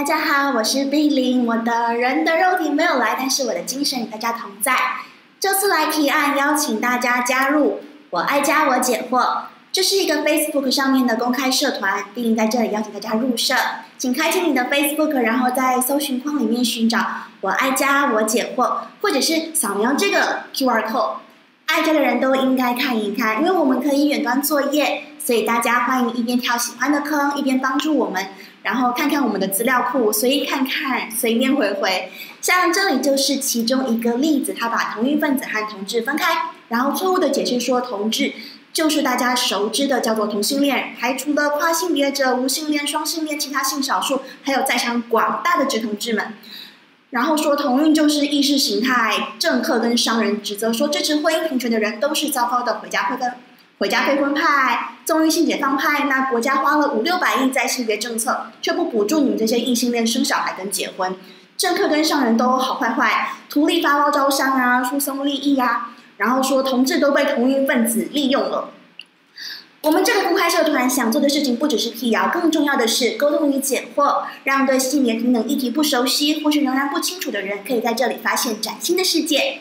大家好，我是碧玲，我的人的肉体没有来，但是我的精神与大家同在。这次来提案邀请大家加入我爱家我解惑，这是一个 Facebook 上面的公开社团，碧玲在这里邀请大家入社，请开启你的 Facebook，然后在搜寻框里面寻找我爱家我解惑，或者是扫描这个 QR code。爱家的人都应该看一看，因为我们可以远端作业，所以大家欢迎一边跳喜欢的坑，一边帮助我们，然后看看我们的资料库，随意看看，随便回回。像这里就是其中一个例子，他把同一分子和同志分开，然后错误的解释说同志就是大家熟知的叫做同性恋，排除了跨性别者、无性恋、双性恋、其他性少数，还有在场广大的直同志们。然后说同运就是意识形态政客跟商人，指责说支持婚姻平权的人都是糟糕的回家会跟、回家非婚派、综艺性解放派。那国家花了五六百亿在性别政策，却不补助你们这些异性恋生小孩跟结婚。政客跟商人都好坏坏，图利发包招商啊，输送利益啊。然后说同志都被同运分子利用了。我们这个公开社团想做的事情不只是辟谣，更重要的是沟通与解惑，让对性别平等议题不熟悉或是仍然不清楚的人，可以在这里发现崭新的世界。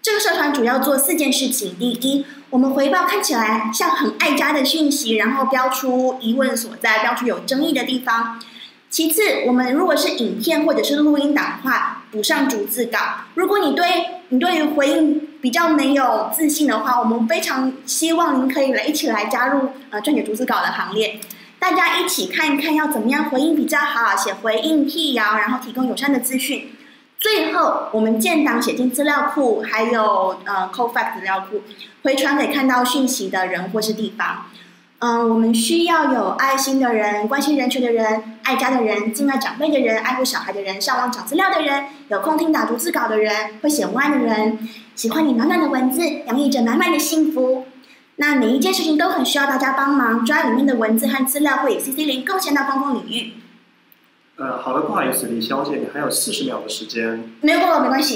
这个社团主要做四件事情：第一，我们回报看起来像很爱家的讯息，然后标出疑问所在，标出有争议的地方；其次，我们如果是影片或者是录音档的话，补上逐字稿。如果你对你对于回应比较没有自信的话，我们非常希望您可以来一起来加入呃撰写逐字稿的行列，大家一起看一看要怎么样回应比较好，写回应辟谣，然后提供友善的资讯。最后，我们建档写进资料库，还有呃 c o f a c 资料库，回传给看到讯息的人或是地方。嗯，我们需要有爱心的人、关心人群的人、爱家的人、敬爱长辈的人、爱护小孩的人、上网找资料的人、有空听打逐字稿的人、会写文案的人、喜欢你暖暖的文字、洋溢着满满的幸福。那每一件事情都很需要大家帮忙，抓里面的文字和资料会以 CC 零贡献到公共领域。呃，好的，不好意思，李小姐，你还有四十秒的时间。没有没关系。